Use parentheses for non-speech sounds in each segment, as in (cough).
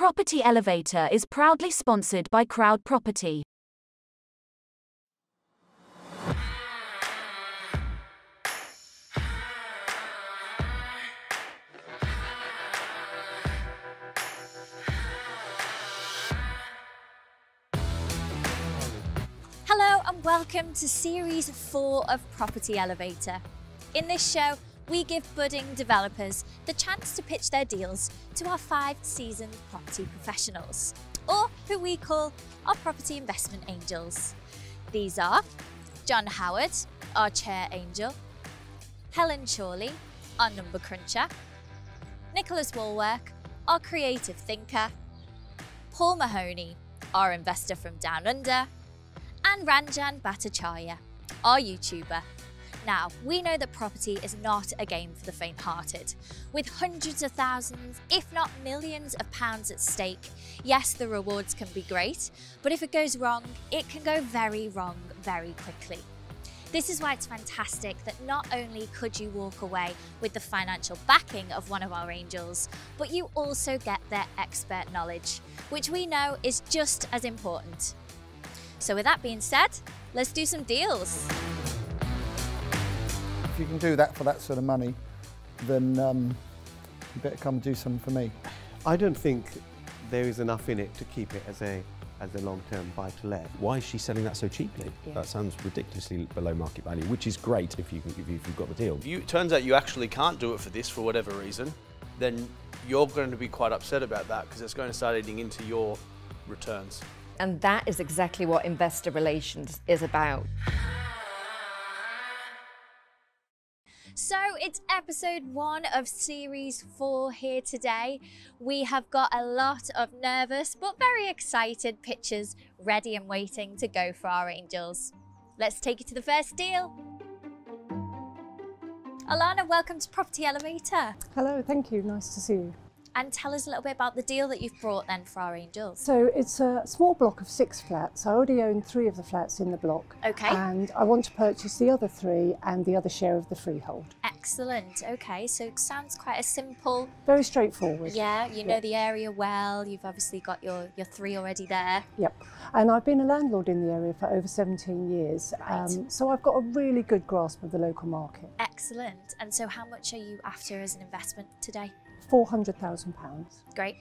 Property Elevator is proudly sponsored by Crowd Property. Hello and welcome to series four of Property Elevator. In this show, we give budding developers the chance to pitch their deals to our five seasoned property professionals, or who we call our property investment angels. These are John Howard, our chair angel, Helen Chorley, our number cruncher, Nicholas Wallwork, our creative thinker, Paul Mahoney, our investor from Down Under, and Ranjan Bhattacharya, our YouTuber. Now, we know that property is not a game for the faint hearted. With hundreds of thousands, if not millions of pounds at stake, yes, the rewards can be great, but if it goes wrong, it can go very wrong very quickly. This is why it's fantastic that not only could you walk away with the financial backing of one of our angels, but you also get their expert knowledge, which we know is just as important. So, with that being said, let's do some deals. If you can do that for that sort of money, then um, you better come do something for me. I don't think there is enough in it to keep it as a as a long-term buy to let. Why is she selling that so cheaply? Yeah. That sounds ridiculously below market value, which is great if, you, can- if you've got the deal. If you, it turns out you actually can't do it for this for whatever reason, then you're going to be quite upset about that because it's going to start eating into your returns. And that is exactly what investor relations is about. So, it's episode one of series four here today. We have got a lot of nervous but very excited pitches ready and waiting to go for our angels. Let's take you to the first deal. Alana, welcome to Property Elevator. Hello, thank you. Nice to see you. And tell us a little bit about the deal that you've brought then for our angels. So it's a small block of six flats. I already own three of the flats in the block. Okay. And I want to purchase the other three and the other share of the freehold. Excellent. Okay, so it sounds quite a simple. Very straightforward. Yeah, you know Yeah. the area well. You've obviously got your your three already there. Yep. And I've been a landlord in the area for over 17 years. Um, so I've got a really good grasp of the local market. Excellent. And so, how much are you after as an investment today? £400,000. Great,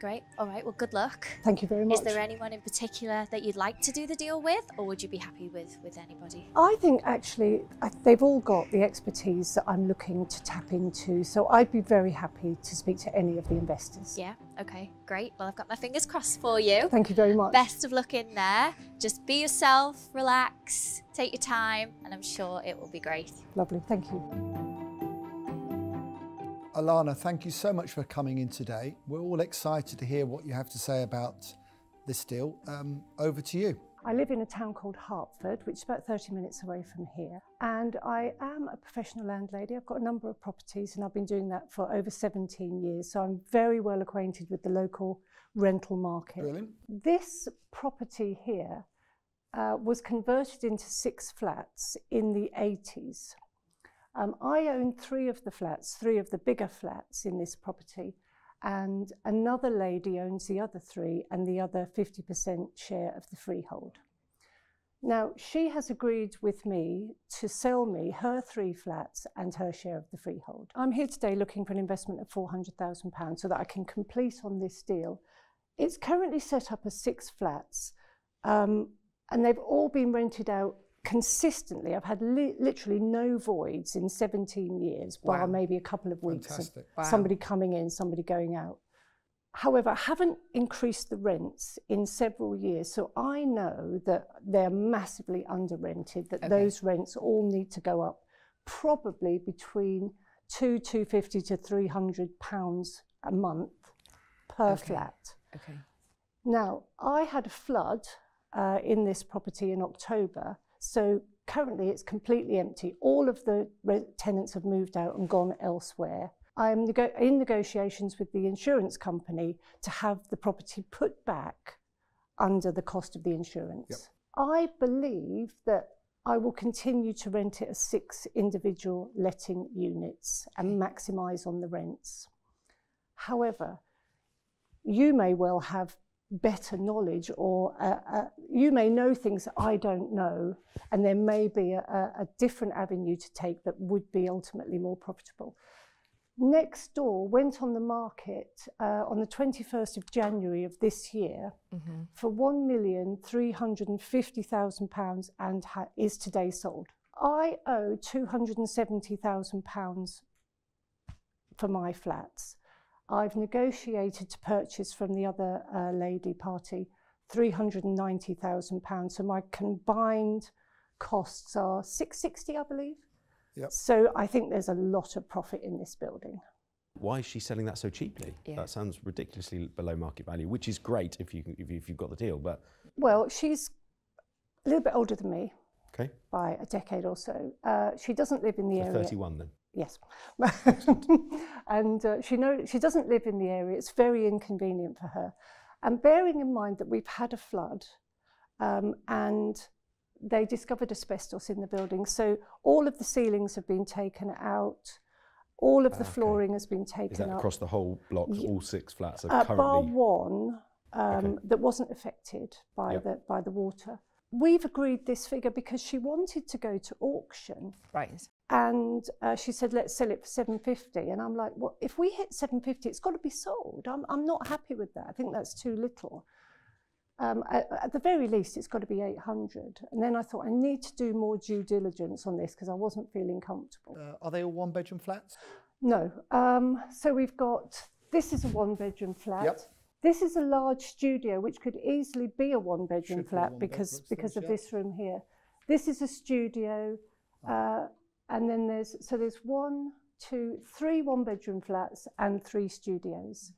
great. All right. Well, good luck. Thank you very much. Is there anyone in particular that you'd like to do the deal with, or would you be happy with with anybody? I think actually I, they've all got the expertise that I'm looking to tap into. So I'd be very happy to speak to any of the investors. Yeah. Okay. Great. Well, I've got my fingers crossed for you. Thank you very much. Best of luck in there. Just be yourself, relax, take your time, and I'm sure it will be great. Lovely. Thank you. Alana, thank you so much for coming in today. We're all excited to hear what you have to say about this deal. Um, over to you. I live in a town called Hertford, which is about 30 minutes away from here. And I am a professional landlady. I've got a number of properties and I've been doing that for over 17 years. So I'm very well acquainted with the local rental market. Brilliant. This property here uh, was converted into six flats in the 80s. Um, I own three of the flats, three of the bigger flats in this property, and another lady owns the other three and the other 50% share of the freehold. Now, she has agreed with me to sell me her three flats and her share of the freehold. I'm here today looking for an investment of £400,000 so that I can complete on this deal. It's currently set up as six flats, um, and they've all been rented out consistently. I've had li- literally no voids in 17 years, bar maybe a couple of weeks. of Fantastic. Somebody coming in, somebody going out. However, I haven't increased the rents in several years, so I know that they're massively under rented, that those rents all need to go up probably between two, 250 to 300 pounds a month per flat. Okay. Now, I had a flood uh, in this property in October, so currently it's completely empty. All of the tenants have moved out and gone elsewhere. I'm in negotiations with the insurance company to have the property put back under the cost of the insurance. I believe that I will continue to rent it as six individual letting units and maximise on the rents. However, you may well have better knowledge or uh, uh, you may know things that I don't know and there may be a, a different avenue to take that would be ultimately more profitable. Next door went on the market uh, on the 21st of January of this year Mm-hmm. for £1,350,000 and ha- is today sold. I owe £270,000 for my flats. I've negotiated to purchase from the other uh, lady party £390,000. So my combined costs are 660 I believe. Yep. So I think there's a lot of profit in this building. Why is she selling that so cheaply? Yeah. That sounds ridiculously below market value, which is great if you, if, you, if you've got the deal. But Well, she's a little bit older than me okay, by a decade or so. Uh, she doesn't live in the so area. 31 then. Yes, (laughs) and uh, she know she doesn't live in the area. It's very inconvenient for her. And bearing in mind that we've had a flood, um, and they discovered asbestos in the building, so all of the ceilings have been taken out, all of the Ah, okay. flooring has been Is taken that out. across the whole block? Ye- All six flats are uh, bar one um, Okay. that wasn't affected by Yep. the by the water. We've agreed this figure because she wanted to go to auction Right. And uh, she said let's sell it for 750 and i'm like well if we hit 750 it's got to be sold. I'm, I'm not happy with that. I think that's too little. Um, at, at the very least it's got to be 800 and then i thought i need to do more due diligence on this because i wasn't feeling comfortable. Uh, are they all one bedroom flats? no. Um, so we've got this is a one bedroom flat. Yep. this is a large studio which could easily be a one bedroom Should be flat one because bedroom because of upstairs, this room here. This is a studio uh, and then there's so there's one two three one bedroom flats and three studios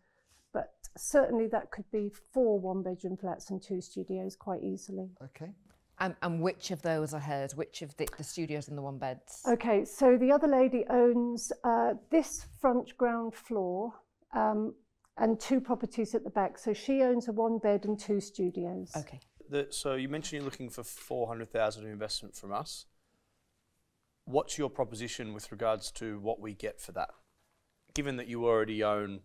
but certainly that could be four one bedroom flats and two studios quite easily Okay. And, and which of those are hers? Which of the, the studios and the one beds? Okay, so the other lady owns uh, this front ground floor um, and two properties at the back. So she owns a one bed and two studios. Okay. The, so you mentioned you're looking for 400,000 investment from us. What's your proposition with regards to what we get for that? Given that you already own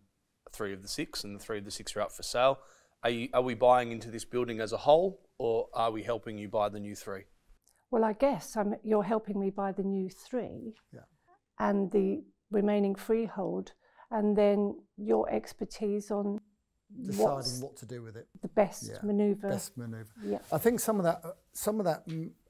three of the six and the three of the six are up for sale, are, you, are we buying into this building as a whole or are we helping you buy the new three? Well, I guess I'm, you're helping me buy the new three Yeah. and the remaining freehold, and then your expertise on Deciding what to do with it. the best Yeah, manoeuvre. Best manoeuvre. Yeah. I think some of that, uh, some of that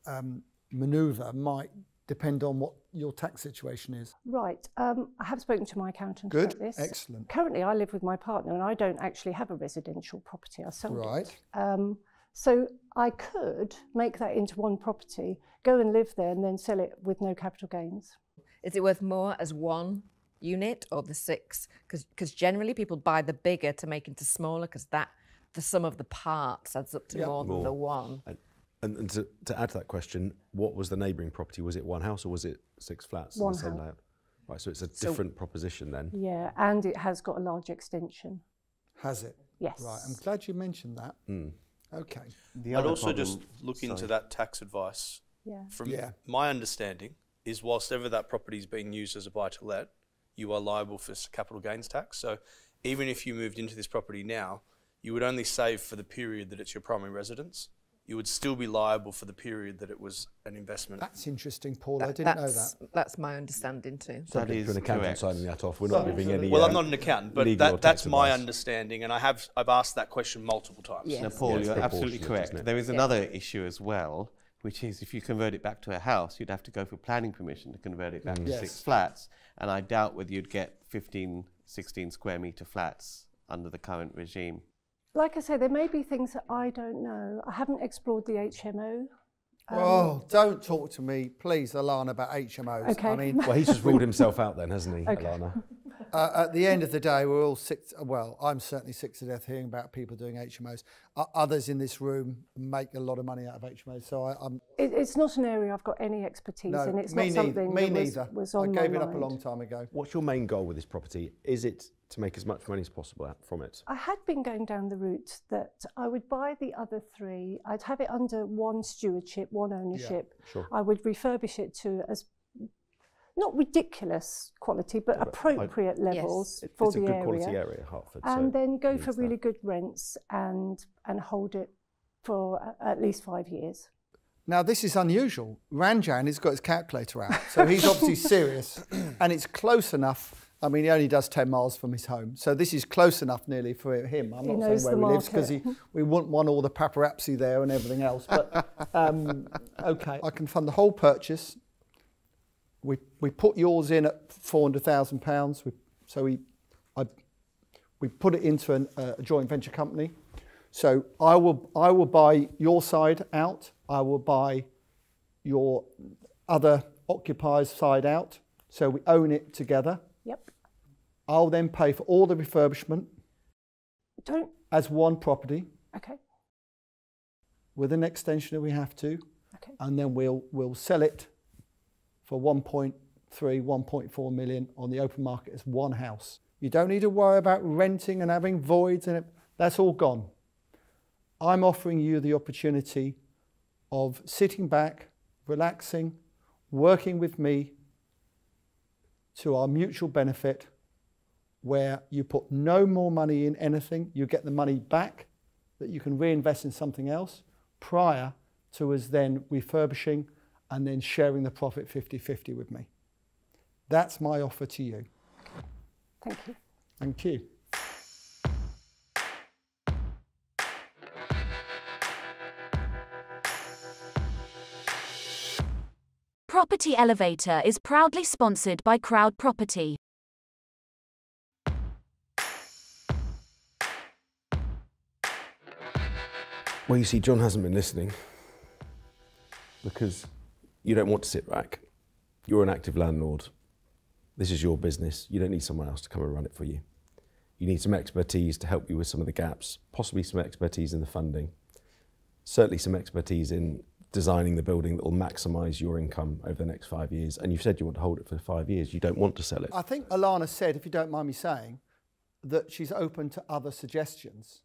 um, manoeuvre might depend on what your tax situation is. Right. Um, I have spoken to my accountant Good. about this. Excellent. Currently, I live with my partner, and I don't actually have a residential property. I sold Right. it. Um, so I could make that into one property, go and live there, and then sell it with no capital gains. Is it worth more as one unit or the six? Because generally people buy the bigger to make into smaller because that the sum of the parts adds up to Yeah. more than the one. And, and, and to, to add to that question, what was the neighbouring property? Was it one house or was it six flats? in One the same house. layout? Right, so it's a different proposition then. Yeah, and it has got a large extension. Has it? Yes. Right. I'm glad you mentioned that. Mm. Okay. The I'd other also just problem- look into that tax advice. Yeah. From Yeah. my understanding, is whilst ever that property is being used as a buy to let, you are liable for capital gains tax. So even if you moved into this property now, you would only save for the period that it's your primary residence. You would still be liable for the period that it was an investment. That's interesting, Paul. I didn't know that. That's my understanding too. That Subject is to an accountant correct. signing that off. We're not So- giving any. well, I'm uh, not an accountant, but that, that's tax my advice. understanding, and I have I've asked that question multiple times. Yeah. Now, Yes. Paul, Yeah, it's you're absolutely correct. There is Yeah. another issue as well, which is if you convert it back to a house, you'd have to go for planning permission to convert it back to Yes. six flats. And I doubt whether you'd get 15, 16 square metre flats under the current regime. Like I say, there may be things that I don't know. I haven't explored the HMO. Um, oh, don't talk to me, please, Alana, about HMOs. Okay. I mean, Well, he's just ruled (laughs) himself out then, hasn't he, Okay. Alana? Uh, at the end of the day, we're all sick. Well, I'm certainly sick to death hearing about people doing HMOs. Uh, others in this room make a lot of money out of HMOs. So I, I'm It, it's not an area I've got any expertise no, in. It's me not neither. something Me that was, neither. was I gave my it up a long time ago. What's your main goal with this property? Is it to make as much money as possible from it? I had been going down the route that I would buy the other three. I'd have it under one stewardship, one ownership. sure. I would refurbish it to as not ridiculous quality, but appropriate levels It- for it's the a good area. quality area, Hertford. and so then go for needs that. really good rents and and hold it for at least five years. Now, this is unusual. Ranjan has got his calculator out, so he's obviously (laughs) serious, and it's close enough. I mean, he only does 10 miles from his home, so this is close enough nearly for him. I'm He not knows saying where the he lives because we wouldn't want all the paparazzi there and everything else. But (laughs) um, okay, I can fund the whole purchase. We, we put yours in at £400,000. So we, I, we put it into an, uh, a joint venture company. So I will, I will buy your side out. I will buy your other occupier's side out. So we own it together. Yep. I'll then pay for all the refurbishment Don't. as one property Okay. with an extension if we have to, Okay. and then we'll we'll sell it for 1.3, 1.4 million on the open market as one house. You don't need to worry about renting and having voids and it. That's all gone. I'm offering you the opportunity of sitting back, relaxing, working with me to our mutual benefit, where you put no more money in anything, you get the money back that you can reinvest in something else prior to us then refurbishing and then sharing the profit 50 50 with me. That's my offer to you. Thank you. Thank you. Property Elevator is proudly sponsored by Crowd Property. Well, you see, John hasn't been listening because you don't want to sit back. You're an active landlord. This is your business. You don't need someone else to come and run it for you. You need some expertise to help you with some of the gaps, possibly some expertise in the funding, certainly some expertise in designing the building that will maximise your income over the next five years. And you've said you want to hold it for five years. You don't want to sell it. I think Alana said, if you don't mind me saying, that she's open to other suggestions.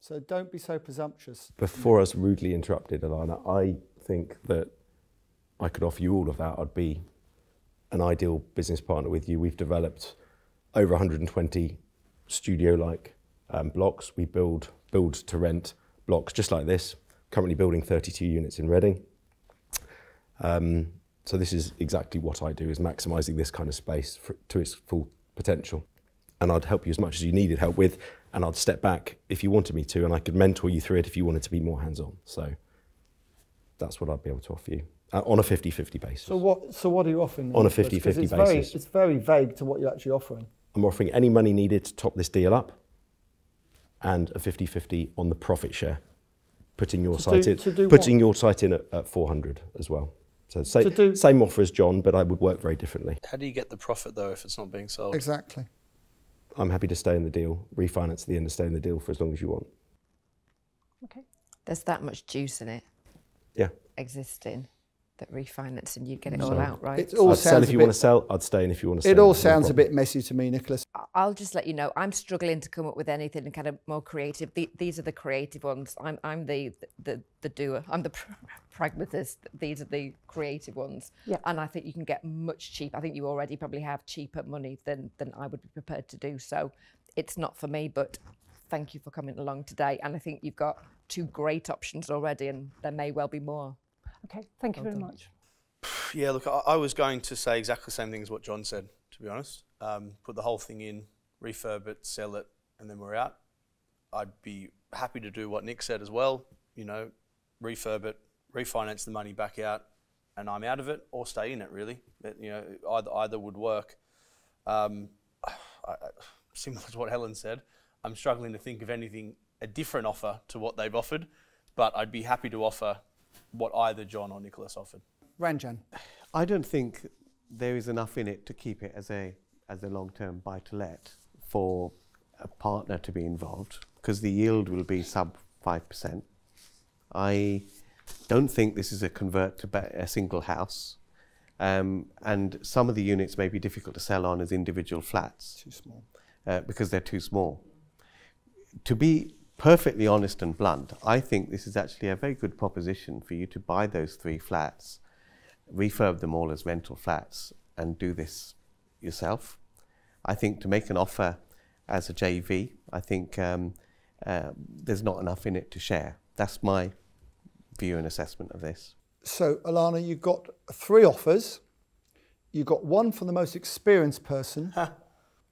So don't be so presumptuous. Before I was rudely interrupted, Alana, I think that I could offer you all of that. I'd be an ideal business partner with you. We've developed over 120 studio-like um, blocks. We build build to rent blocks just like this. Currently building 32 units in Reading. Um, so this is exactly what I do: is maximising this kind of space for, to its full potential. And I'd help you as much as you needed help with, and I'd step back if you wanted me to, and I could mentor you through it if you wanted to be more hands-on. So that's what I'd be able to offer you uh, on a 50-50 basis. So what, so what are you offering? On a then, Chris? 'Cause 50-50 it's very- basis. It's very vague to what you're actually offering. I'm offering any money needed to top this deal up and a 50-50 on the profit share, putting your To site do- in, to do putting what? your site in at, at 400 as well. So sa- To do- same offer as John, but I would work very differently. How do you get the profit though if it's not being sold? Exactly. I'm happy to stay in the deal, refinance at the end and stay in the deal for as long as you want. Okay. There's that much juice in it Yeah. existing that refinancing you'd get it all out, right? It all I'd sell if you bit, want to sell, I'd stay in if you want to stay. It all no sounds a bit messy to me, Nicholas. I- I'll just let you know, I'm struggling to come up with anything kind of more creative. The, these are the creative ones. I'm, I'm the, the, the doer. I'm the (laughs) pr- pragmatist. These are the creative ones. Yeah. And I think you can get much cheap. I think you already probably have cheaper money than, than I would be prepared to do. So it's not for me, but thank you for coming along today. And I think you've got two great options already, and there may well be more. Okay. Thank you very much. Yeah, look, I, I was going to say exactly the same thing as what John said, to be honest. Um, put the whole thing in, refurb it, sell it, and then we're out. I'd be happy to do what Nick said as well, you know, refurb it, refinance the money back out, and I'm out of it, or stay in it, really. But, you know, either, either would work. Um, I, I, similar to what Helen said, I'm struggling to think of anything, a different offer to what they've offered, but I'd be happy to offer what either John or Nicholas offered. Ranjan. I don't think there is enough in it to keep it as a as a long-term buy-to-let for a partner to be involved because the yield will be sub five percent. I don't think this is a convert to a single house, um, and some of the units may be difficult to sell on as individual flats Too small. uh, because they're too small. To be perfectly honest and blunt, I think this is actually a very good proposition for you to buy those three flats refurb them all as rental flats and do this yourself. I think to make an offer as a JV, I think um, uh, there's not enough in it to share. That's my view and assessment of this. So, Alana, you've got three offers. You've got one from the most experienced person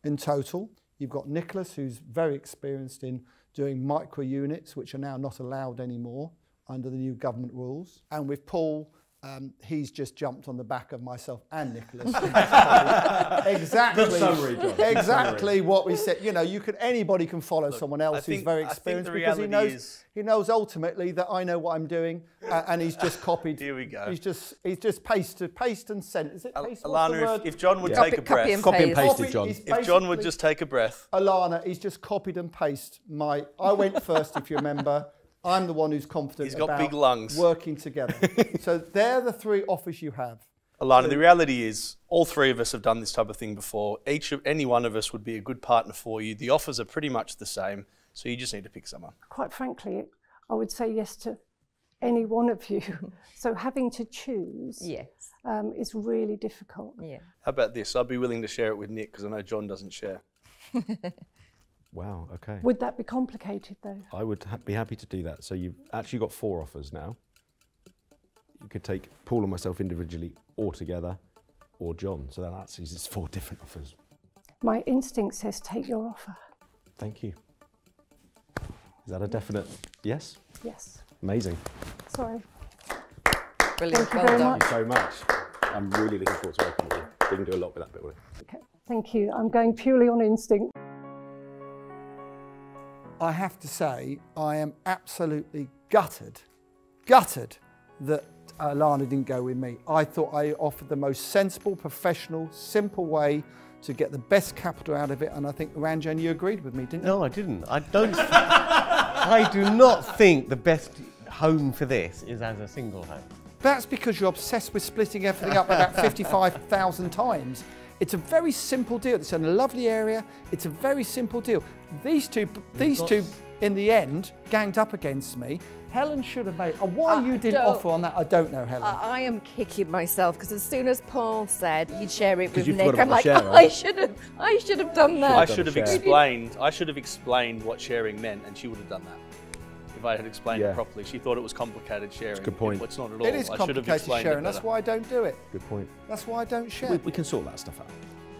in total. You've got Nicholas, who's very experienced in doing micro units, which are now not allowed anymore under the new government rules. And with Paul um, he's just jumped on the back of myself and Nicholas. (laughs) exactly, Good summary, John. Good exactly what we said. You know, you could anybody can follow someone else who's think- very experienced because he knows is- he knows ultimately that I know what I'm doing, uh, and he's just copied. Here we go. He's just he's just pasted, paste and sent. Is it Al- paste? What's Alana, if, if John would Yeah. take a Copy- copy breath, and Copy and paste. pasted, John. if John would just take a breath, Alana, he's just copied and pasted my. I went first, if you remember. I'm the one who's confident He's got about big lungs. working together. (laughs) so they're the three offers you have. Alana, the reality is all three of us have done this type of thing before. Each of any one of us would be a good partner for you. The offers are pretty much the same, so you just need to pick someone. Quite frankly, I would say yes to any one of you. (laughs) so having to choose Yes. um, is really difficult. Yeah. How about this? I'd be willing to share it with Nick because I know John doesn't share. (laughs) Wow. Okay. Would that be complicated though? I would ha- be happy to do that. So you've actually got four offers now. You could take Paul and myself individually or together, or John. So that's it's four (laughs) different offers. My instinct says take your offer. Thank you. Is that a definite yes? Yes. Amazing. Sorry. Brilliant. Thank you well very done. much. Thank you so much. I'm really looking forward to working with you. We can do a lot with that bit. Willie. Okay. Thank you. I'm going purely on instinct. I have to say, I am absolutely gutted, gutted that uh, Alana didn't go with me. I thought I offered the most sensible, professional, simple way to get the best capital out of it, and I think Ranjan, you agreed with me, didn't you? No, I didn't. I don't. (laughs) I do not think the best home for this is as a single home. That's because you're obsessed with splitting everything up about 55,000 times. It's a very simple deal. It's in a lovely area. It's a very simple deal. These two, these two, in the end, ganged up against me. Helen should have made. And why Uh, you didn't offer on that, I don't know, Helen. I, I am kicking myself because as soon as Paul said he'd share it with Nick, I'm like, share, oh, right? (laughs) I should have, I should have done that. I should have explained. I should have explained what sharing meant, and she would have done that. If I had explained Yeah. it properly, she thought it was complicated sharing. good point. It's not at all. it is I should have complicated sharing. That's why I don't do it. Good point. That's why I don't share. We, we can sort that stuff out.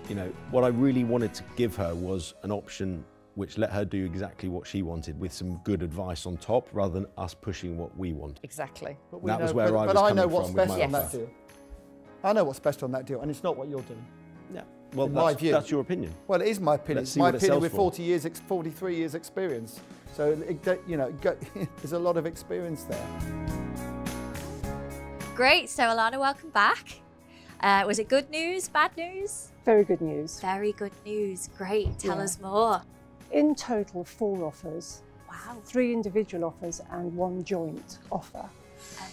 You know, what I really wanted to give her was an option which let her do exactly what she wanted with some good advice on top rather than us pushing what we want. Exactly. But we That was know- where but, I but was I know what's best on that deal. I know what's best on that deal, and it's not what you're doing. Yeah. Well, In that's, my view. that's your opinion. Well, it is my opinion. Let's It's see my what it opinion sells with for. 40 years, 43 years experience. So it, you know, go, (laughs) there's a lot of experience there. Great. So, Alana, welcome back. Uh, was it good news, bad news? Very good news. Very good news. Great. Tell Yeah. us more. In total, four offers, Wow. three individual offers and one joint offer,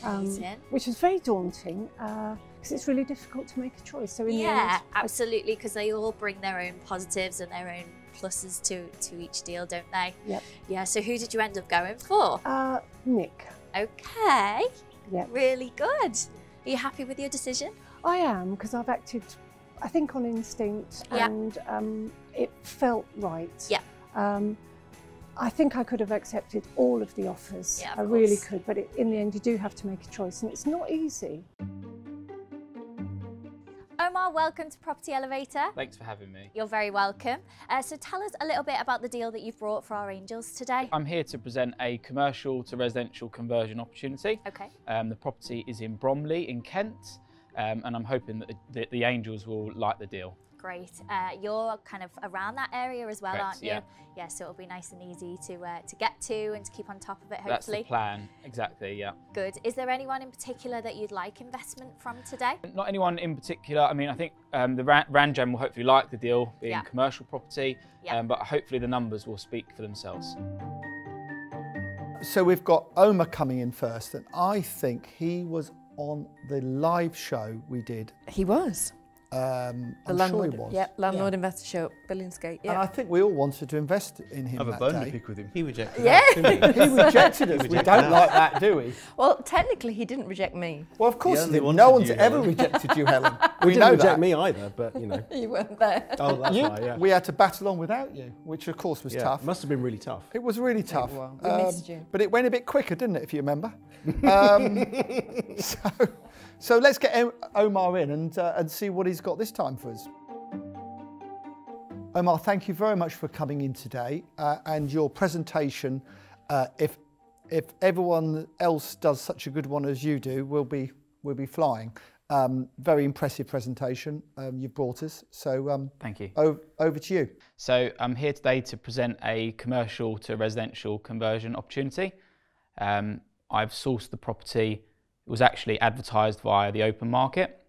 um, Amazing. which was very daunting because it's really difficult to make a choice. So in the yeah, end, absolutely. Because they all bring their own positives and their own pluses to to each deal, don't they? Yep. Yeah. So, who did you end up going for? uh, Nick, Okay. yeah, Really good. Are you happy with your decision? I am because I've acted, I think, on instinct Yeah. and um, it felt right. Yeah. Um, I think I could have accepted all of the offers. Yeah, of I really could, but it, in the end, you do have to make a choice, and it's not easy. Omer, welcome to Property Elevator. Thanks for having me. You're very welcome. Uh, so, tell us a little bit about the deal that you've brought for our angels today. I'm here to present a commercial to residential conversion opportunity. Okay. Um, the property is in Bromley in Kent, um, and I'm hoping that the, the, the Angels will like the deal. Great. Uh, you're kind of around that area as well, Correct, aren't you? yeah. Yeah. So it'll be nice and easy to uh, to get to and to keep on top of it. hopefully. That's Hopefully. the plan, exactly, yeah. Good. Is there anyone in particular that you'd like investment from today? Not anyone in particular. I mean, I think um, the Ran- Ranjan will hopefully like the deal, being Yeah. commercial property, Yeah. um, but hopefully the numbers will speak for themselves. So we've got Omer coming in first, and I think he was on the live show we did, He was. Um, The I'm landlord, sure he was. yeah, landlord investor show, Billingsgate. Yeah. And I think we all wanted to invest in him Have a that bone to pick with him. He rejected Yeah. us, didn't he? (laughs) He rejected us. we don't like that, do we? Well, technically, he didn't reject me. Well, of course, he only didn't. no one's you, ever rejected you, Helen. (laughs) We we didn't know reject that. me either, but you know. (laughs) You weren't there. Oh, that's You- right. Yeah. We had to battle on without you, which of course was yeah. tough. It must have been really tough. It was really tough. Um. We missed you. But it went a bit quicker, didn't it, if you remember? Um, so, so let's get Omer in and, uh, and see what he's got this time for us. Omer, thank you very much for coming in today uh, and your presentation. Uh, if, if everyone else does such a good one as you do, we'll be, we'll be flying. Um, very impressive presentation um, you've brought us. So um, Thank you. o- over to you. So I'm here today to present a commercial to residential conversion opportunity. Um, I've sourced the property. It was actually advertised via the open market.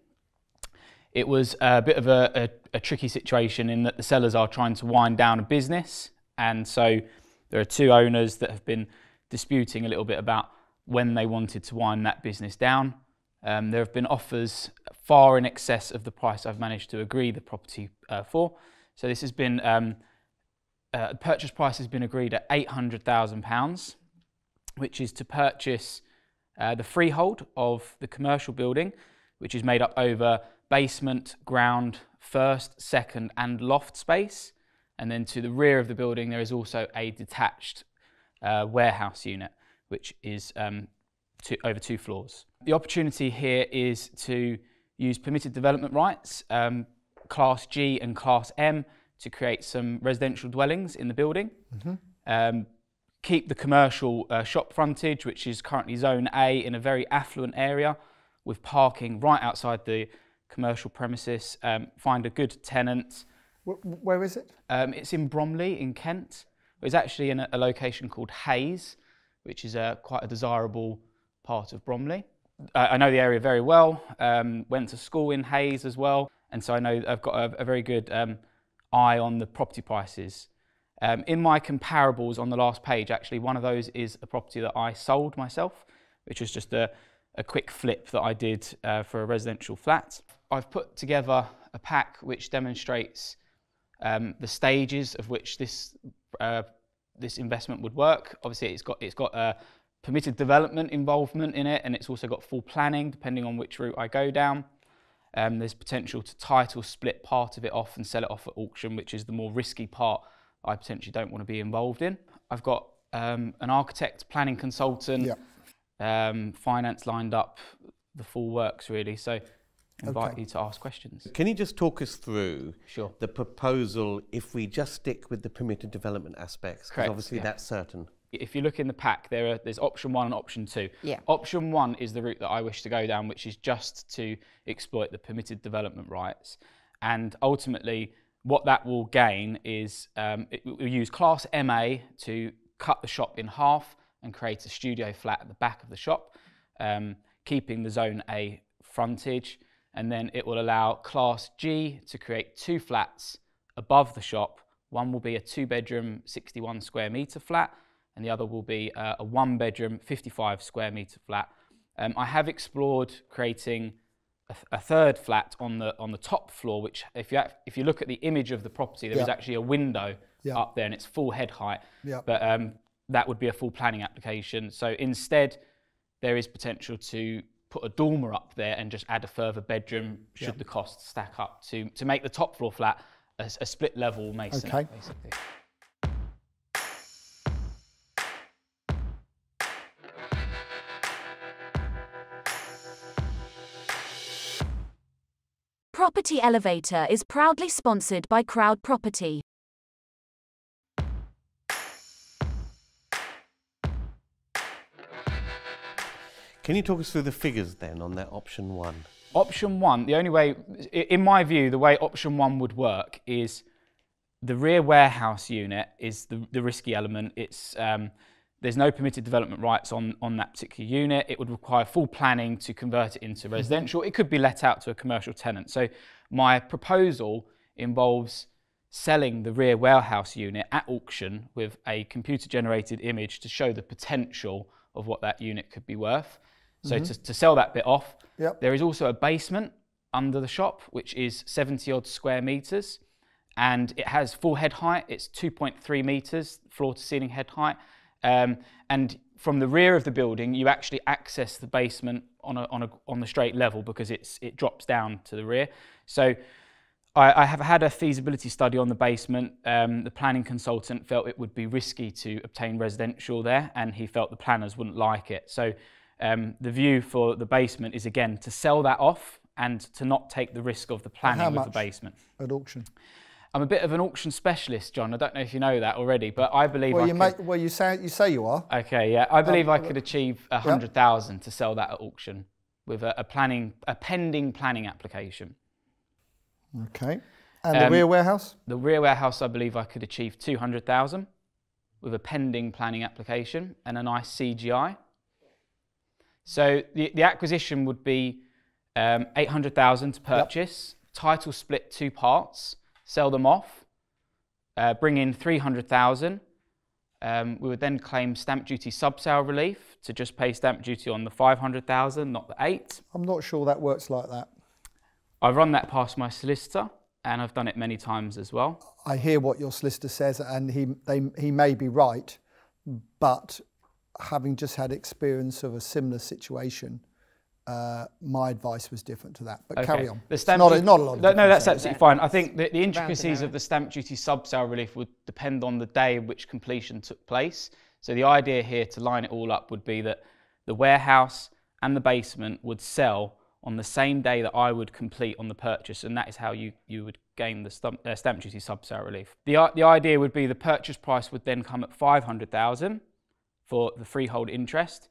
It was a bit of a, a, a tricky situation in that the sellers are trying to wind down a business, and so there are two owners that have been disputing a little bit about when they wanted to wind that business down. Um, there have been offers far in excess of the price I've managed to agree the property uh, for. So this has been um, uh, purchase price has been agreed at eight hundred thousand pounds, which is to purchase uh, the freehold of the commercial building, which is made up over basement, ground, first, second, and loft space. And then to the rear of the building, there is also a detached uh, warehouse unit, which is um, two, over two floors. The opportunity here is to use permitted development rights, um, Class G and Class M, to create some residential dwellings in the building. Um, keep the commercial uh, shop frontage, which is currently Zone A, in a very affluent area with parking right outside the commercial premises. Um, find a good tenant. Wh- where is it? Um, it's in Bromley in Kent. It's actually in a, a location called Hayes, which is a, quite a desirable part of Bromley. Uh, I know the area very well. Um, went to school in Hayes as well, and so I know I've got a, a very good um, eye on the property prices. Um, in my comparables on the last page, actually, one of those is a property that I sold myself, which was just a, a quick flip that I did uh, for a residential flat. I've put together a pack which demonstrates um, the stages of which this uh, this investment would work. Obviously, it's got it's got a permitted development involvement in it, and it's also got full planning, depending on which route I go down. Um, there's potential to title split part of it off and sell it off at auction, which is the more risky part I potentially don't want to be involved in. I've got um, an architect, planning consultant, um, finance lined up, the full works really. So invite Okay. you to ask questions. Can you just talk us through Sure. the proposal if we just stick with the permitted development aspects? 'Cause Correct, obviously yeah. that's certain. if you look in the pack, there are there's option one and option two. Yeah. Option one is the route that I wish to go down, which is just to exploit the permitted development rights, and ultimately what that will gain is um, it will use Class MA to cut the shop in half and create a studio flat at the back of the shop, um, keeping the Zone A frontage, and then it will allow Class G to create two flats above the shop. One will be a two bedroom, 61 square metre flat, and the other will be uh, a one bedroom, 55 square metre flat. Um, I have explored creating a, a third flat on the on the top floor, which if you ac- if you look at the image of the property, there is Yeah. actually a window Yeah. up there, and it's full head height. Yeah. But um, that would be a full planning application. So instead, there is potential to put a dormer up there and just add a further bedroom should Yeah. the costs stack up to to make the top floor flat a split level mason. Okay. Basically. Property Elevator is proudly sponsored by Crowd Property. Can you talk us through the figures then on that option one? Option one, the only way, in my view, the way option one would work is the rear warehouse unit is the, the risky element. It's um, there's no permitted development rights on, on that particular unit. It would require full planning to convert it into residential. It could be let out to a commercial tenant. So my proposal involves selling the rear warehouse unit at auction with a computer generated image to show the potential of what that unit could be worth. So mm-hmm. to, to sell that bit off, Yep. there is also a basement under the shop, which is 70 odd square meters. And it has full head height, it's 2.3 meters, floor to ceiling head height. Um, and from the rear of the building, you actually access the basement on, a, on, a, on the straight level because it's, it drops down to the rear. So I, I have had a feasibility study on the basement. Um, the planning consultant felt it would be risky to obtain residential there, and he felt the planners wouldn't like it. So um, the view for the basement is again to sell that off and to not take the risk of the planning of the basement. At auction. I'm a bit of an auction specialist, John. I don't know if you know that already, but I believe Well, I you could, make, well, you say you say you are. Okay, yeah, I believe I Um, could achieve a hundred thousand to sell that at auction with a, a planning, a pending planning application. Okay. And the Um, rear warehouse. The rear warehouse, I believe I could achieve two hundred thousand with a pending planning application and a nice CGI. So the, the acquisition would be um, eight hundred thousand to purchase, title split two parts, sell them off, uh, bring in three hundred thousand. Um, we would then claim stamp duty subsale relief to just pay stamp duty on the five hundred thousand, not the eight. I'm not sure that works like that. I've run that past my solicitor, and I've done it many times as well. I hear what your solicitor says, and he they, he may be right, but having just had experience of a similar situation, uh, my advice was different to that. But carry on. The It's stamp not, du- a- not a lot. Of No, no, that's there. absolutely fine. I think the, the intricacies of the stamp duty subsale relief would depend on the day in which completion took place. So the idea here to line it all up would be that the warehouse and the basement would sell on the same day that I would complete on the purchase, and that is how you, you would gain the stamp, uh, stamp duty subsale relief. The, the idea would be the purchase price would then come at 500,000 for the freehold interest,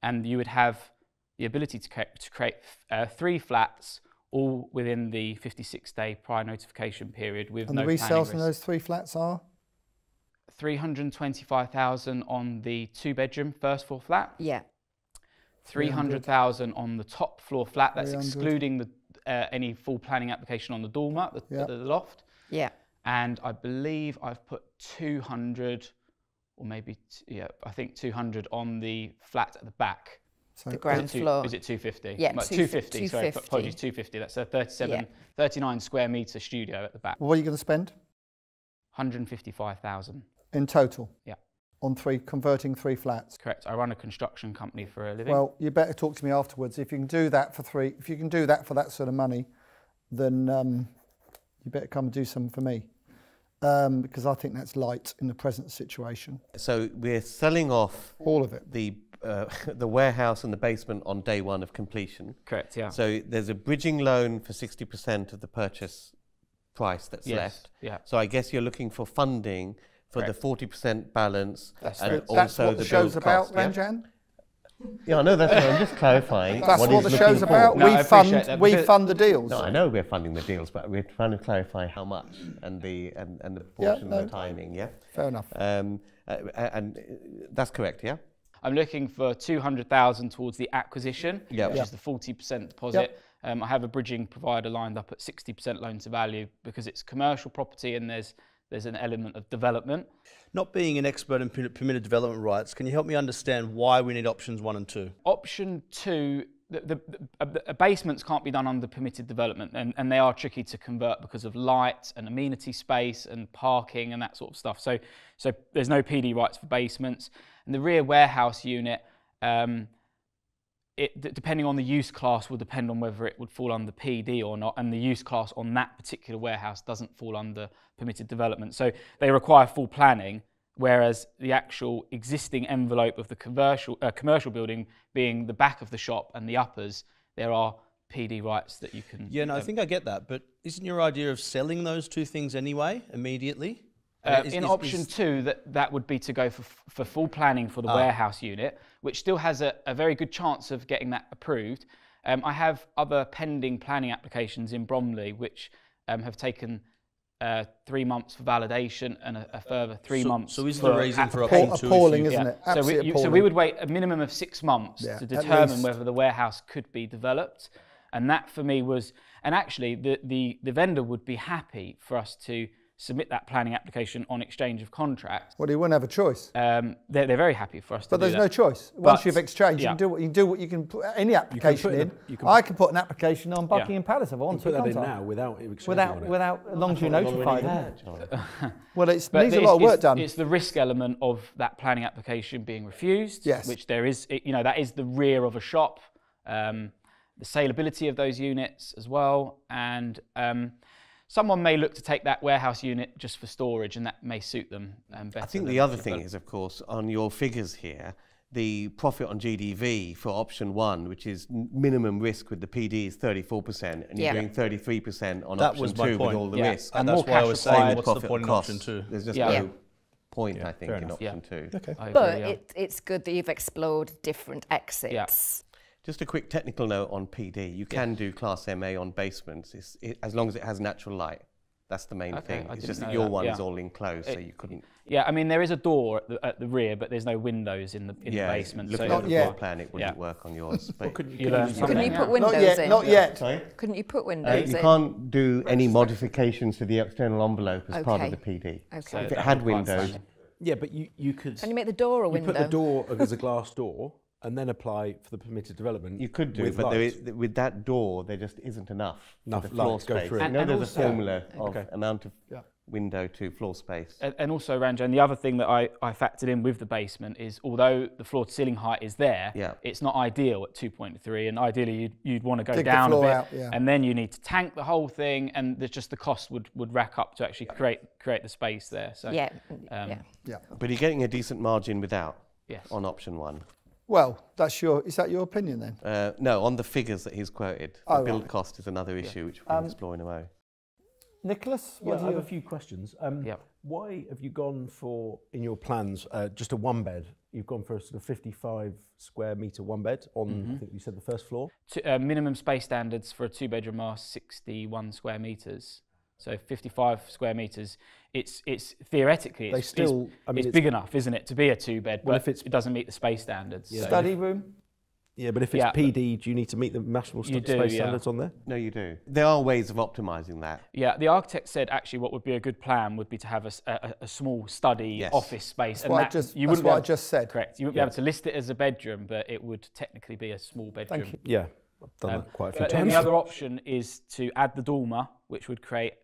and you would have the ability to create, to create uh, three flats all within the 56 day prior notification period with And no the planning resales in those three flats are 325,000 on the two bedroom first floor flat, Yeah. 300,000 on the top floor flat, that's excluding the, uh, any full planning application on the dormer, the, Yep. the loft. Yeah. And I believe I've put 200 or maybe, t- yeah, I think 200 on the flat at the back. So The ground it two- floor. Is it 250? Yeah, Well, two- 250, sorry, apologies, 250. That's a 37, Yeah. 39 square metre studio at the back. What are you going to spend 155,000. in total Yeah, on three converting three flats? correct. I run a construction company for a living. Well, you better talk to me afterwards. If you can do that for three, if you can do that for that sort of money, then um, you better come and do some for me. Um, because I think that's light in the present situation. So we're selling off All of it. the uh, (laughs) the warehouse and the basement on day one of completion. correct, yeah. So there's a bridging loan for 60% of the purchase price that's Yes, left. yeah. So I guess you're looking for funding for Correct. the 40% balance That's and right. also that's what the the show's about, cost, yeah? Ranjan. Yeah, I know that's what I'm just clarifying. That's what, he's the show's for. about. No, we fund, that, we fund the deals. No, I know we're funding the deals, but we're trying to clarify how much and the and, and the proportion no. and the timing. Yeah, Fair enough. um, uh, and uh, that's correct. Yeah. I'm looking for 200,000 towards the acquisition, Yep. which Yep. is the 40% deposit. Um, I have a bridging provider lined up at 60% loan to value because it's commercial property and there's there's an element of development. Not being an expert in permitted development rights, can you help me understand why we need options one and two? Option two, the, the, the, uh, basements can't be done under permitted development and, and they are tricky to convert because of light and amenity space and parking and that sort of stuff. So, so there's no PD rights for basements. And the rear warehouse unit, um, it, depending on the use class, will depend on whether it would fall under PD or not. And the use class on that particular warehouse doesn't fall under permitted development. So they require full planning, whereas the actual existing envelope of the commercial, uh, commercial building being the back of the shop and the uppers, there are PD rights that you can. Yeah, no, I um, think I get that, but isn't your idea of selling those two things anyway immediately? I Uh, is- in is- option is- two, that, that would be to go for, for full planning for the Ah. warehouse unit, which still has a, a very good chance of getting that approved. Um, I have other pending planning applications in Bromley, which um, have taken uh, three months for validation and a, a further three So- months. so is the reason for Appall- option two appalling, isn't yeah. it? So we, Absolutely you- so we would wait a minimum of six months Yeah, to determine whether the warehouse could be developed. And that for me was, and actually the, the, the vendor would be happy for us to submit that planning application on exchange of contract, Well, you wouldn't have a choice. um, they're, they're very happy for us to But do there's that. no choice. Once But- you've exchanged, yeah. you can do what you can do. What you can put any application put in. in a- you can- I can put an application on Buckingham Palace if I want Put to. that in I? now without exchanging Without, on it. without, as long as you notify them. Well, it's But needs a lot of work done. It's the risk element of that planning application being refused, Yes. which there is, you know, that is the rear of a shop, um, the saleability of those units as well, and um, someone may look to take that warehouse unit just for storage, and that may suit them um, better. I think the other thing is, of course, on your figures here, the profit on GDV for option one, which is minimum risk with the PD, is 34%, and Yeah. you're doing 33% on That option was my two with all the Yeah. risk. And And that's why I was saying, required. what's the Profit point in costs. option two? There's just Yeah. no point, I think, fair in enough. option two. Okay. Agree, But yeah. it, it's good that you've explored different exits. Just a quick technical note on PD. You can do Class MA on basements it's, it, as long as it has natural light. That's the main Okay, thing. I it's just that your that, one yeah. is all enclosed, so you couldn't. Yeah, I mean there is a door at the, at the rear, but there's no windows in the in yeah, the basement. looking so at the yet. floor plan, it wouldn't Yeah. work on yours. (laughs) but you learn something. Couldn't you put windows not yet. in? Not yet. Sorry? Couldn't you put Uh, windows you in? can't do any modifications to the external envelope as part of the PD. Okay. So If it had would be quite windows. Yeah, but you, you could Can you make the door a window? you put the door as a glass door and then apply for the permitted development. you could do, with but there is, with that door, there just isn't enough. for Enough the floor light to go space. through. You And- know, and there's also- a formula of Okay. amount of Yeah. window to floor space. And, and also, Ranjan, the other thing that I, I factored in with the basement is although the floor to ceiling height is there, Yeah. it's not ideal at 2.3, and ideally you'd, you'd want to go Dig the down a floor bit, out, yeah. and then you need to tank the whole thing, and there's just the cost would, would rack up to actually create create the space there. So yeah, um, yeah. Yeah. But you're getting a decent margin without yes, on option one. Well, that's your. Is that your opinion then? Uh, no, on the figures that he's quoted, the Oh, build right. cost is another issue which we'll Um, explore in a moment. Nicholas, Yeah, what I have a few questions. Um, Yep. Why have you gone for, in your plans, uh, just a one bed? You've gone for a sort of 55 square metre one bed on, Mm-hmm. I think you said the first floor. T- uh, minimum space standards for a two bedroom are 61 square meters. So 55 square meters. It's it's theoretically They it's, still- it's, I mean, it's it's- big enough, isn't it, to be a two bed? Well, but if it's- it doesn't meet the space standards. Yeah. so- Study room. Yeah, but if it's Yeah, PD, do you need to meet the national You do, space yeah. standards on there? No, you do. There are ways of optimizing that. Yeah, the architect said actually what would be a good plan would be to have a a small study Yes. office space. That's what I just- you that's wouldn't be what I able- just said. Correct. You wouldn't Yeah. be able to list it as a bedroom, but it would technically be a small bedroom. Thank you. Yeah, I've done Um, that quite a few times. the other option is to add the dormer, which would create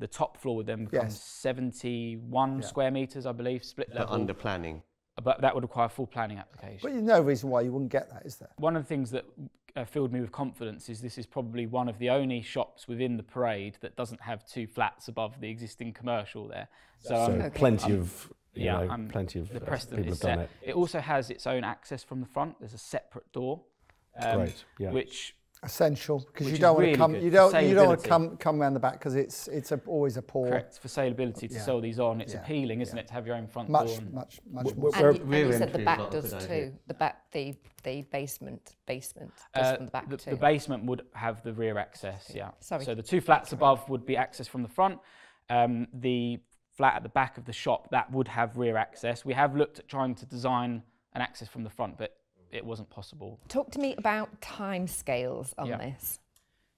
the top floor would then become Yes. 71 Yeah. square meters, I believe, split But level. under planning. but that would require full planning application. But there's no reason why you wouldn't get that, is there? One of the things that uh, filled me with confidence is this is probably one of the only shops within the parade that doesn't have two flats above the existing commercial there. So, so um, Okay. plenty of, you yeah, know, I'm- plenty of the uh, precedent people is have done set. it. also has its own access from the front. There's a separate door, um, Great, yeah. which Essential because you don't want really to come. good You don't. You don't want to come come around the back because it's it's a, always a poor. correct for saleability to Yeah. door these on. It's Yeah. appealing, isn't it, to have your own front Much door? and- much much more. And, you, and you said the back does too. idea. The back, the the basement, basement does Uh, from the back the, too. the basement would have the rear access, yeah. Sorry. So the two flats above would be access from the front. Um, the flat at the back of the shop that would have rear access. We have looked at trying to design an access from the front, but it wasn't possible. Talk to me about timescales on Yeah. this.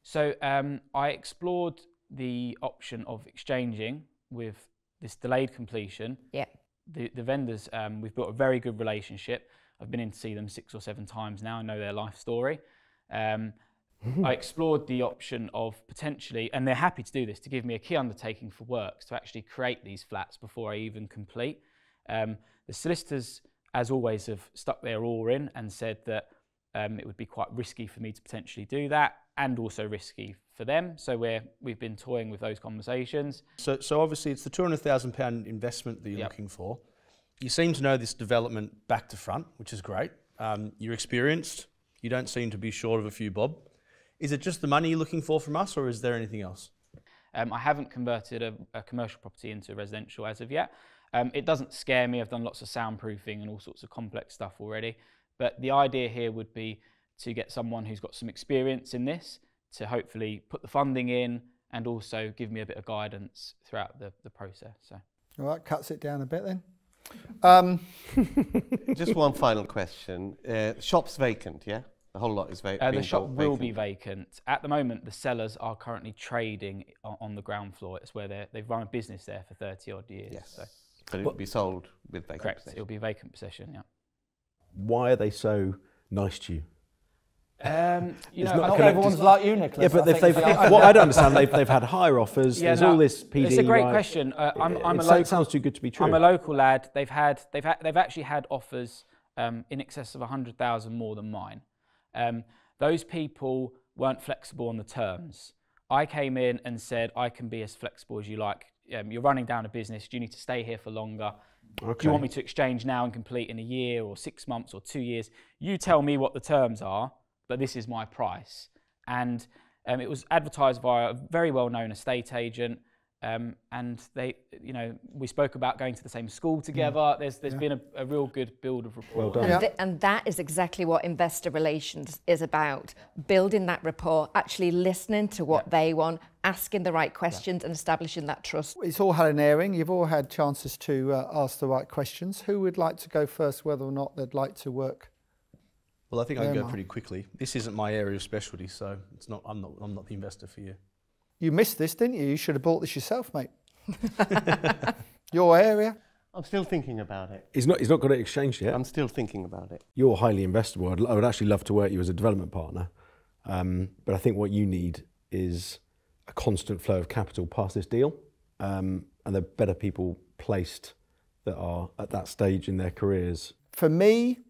So um, I explored the option of exchanging with this delayed completion. Yeah. The, the vendors, um, we've built a very good relationship. I've been in to see them six or seven times now. I know their life story. Um, (laughs) I explored the option of potentially, and they're happy to do this, to give me a key undertaking for works to actually create these flats before I even complete. Um, the solicitors, as always, have stuck their oar in and said that um, it would be quite risky for me to potentially do that, and also risky for them. So we're we've been toying with those conversations. So, so obviously, it's the two hundred thousand pound investment that you're Yep. looking for. You seem to know this development back to front, which is great. Um, you're experienced. You don't seem to be short of a few bob. Is it just the money you're looking for from us, or is there anything else? Um, I haven't converted a, a commercial property into a residential as of yet. Um, it doesn't scare me. I've done lots of soundproofing and all sorts of complex stuff already. But the idea here would be to get someone who's got some experience in this to hopefully put the funding in and also give me a bit of guidance throughout the, the process. So. All right, cuts it down a bit then. Um, (laughs) Just one final question. Uh, shop's vacant, yeah? The whole lot is va- Uh, being the shop will be vacant. vacant. At the moment, the sellers are currently trading o- on the ground floor. It's where they they've run a business there for 30 odd years. Yes. So, But it will be sold with vacant correct. possession. It'll be vacant possession, yeah. Why are they so nice to you? Um, you It's know, not I Not everyone's like you, Nicholas. Yeah, but I if they've, the answer- what I don't understand, they've, they've had higher offers. Yeah, there's no, all this PD. It's a great right? question. Uh, I'm, I'm it a sounds- local, sounds too good to be true. I'm a local lad. They've had, they've had, they've actually had offers um, in excess of 100,000 more than mine. Um, those people weren't flexible on the terms. I came in and said, I can be as flexible as you like. Um, you're running down a business. Do you need to stay here for longer? Do you want me to exchange now and complete in a year or six months or two years? You tell me what the terms are, but this is my price. And um, it was advertised via a very well-known estate agent. Um, and they, you know, we spoke about going to the same school together. There's, there's been a, a real good build of rapport. Well done. And, Yeah. th- and that is exactly what investor relations is about building that rapport, actually listening to what they want, asking the right questions, and establishing that trust. It's all had an airing. You've all had chances to uh, ask the right questions. Who would like to go first, whether or not they'd like to work? Well, I think I Yeah, can go Mark. pretty quickly. This isn't my area of specialty, so it's not. I'm not. I'm not the investor for you. You missed this, didn't you? You should have bought this yourself, mate. (laughs) Your area. I'm still thinking about it. He's not, he's not got it exchanged yet. I'm still thinking about it. You're highly investable. I'd, I would actually love to work you as a development partner. Um, but I think what you need is a constant flow of capital past this deal. Um, and there are better people placed that are at that stage in their careers. For me,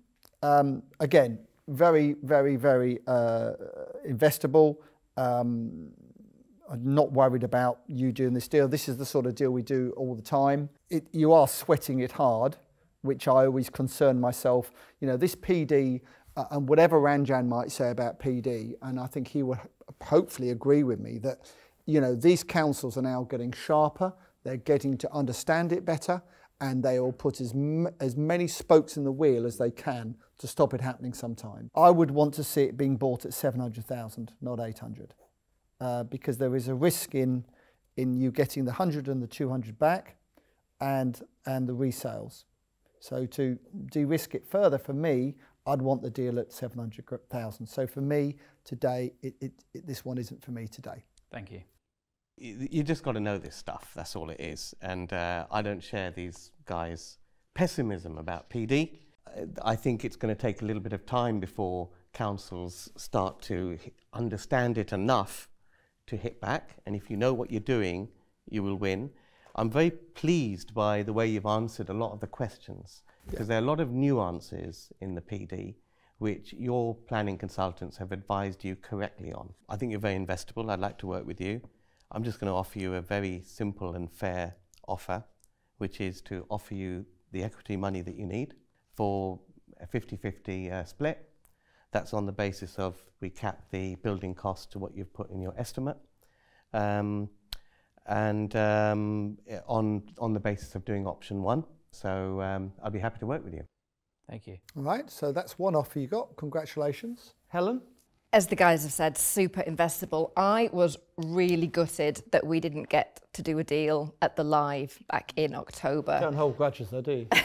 um, again, very, very, very uh, investable. Um, I'm not worried about you doing this deal. This is the sort of deal we do all the time. It, you are sweating it hard, which I always concern myself. You know, this PD uh, and whatever Ranjan might say about PD, and I think he would hopefully agree with me that, you know, these councils are now getting sharper. They're getting to understand it better, and they will put as, as many spokes in the wheel as they can to stop it happening sometime. I would want to see it being bought at 700,000, not 800 uh, because there is a risk in in you getting the 100 and the 200 back and and the resales. So to de-risk it further for me, I'd want the deal at 700,000. So for me today, it, it, it, this one isn't for me today. Thank you. You just got to know this stuff. That's all it is. And uh, I don't share these guys' pessimism about PD. Uh, I think it's going to take a little bit of time before councils start to understand it enough to hit back. And if you know what you're doing, you will win. I'm very pleased by the way you've answered a lot of the questions because there are a lot of nuances in the PD which your planning consultants have advised you correctly on. I think you're very investable. I'd like to work with you. I'm just going to offer you a very simple and fair offer, which is to offer you the equity money that you need for a 50 50 uh, split. That's on the basis of we cap the building cost to what you've put in your estimate. Um, and um, eh, on, on the basis of doing option one. So um, I'd be happy to work with you. Thank you. All right, so that's one offer you got. Congratulations. Helen? As the guys have said, super investable. I was really gutted that we didn't get to do a deal at the live back in October. Don't hold grudges though, do you? (laughs)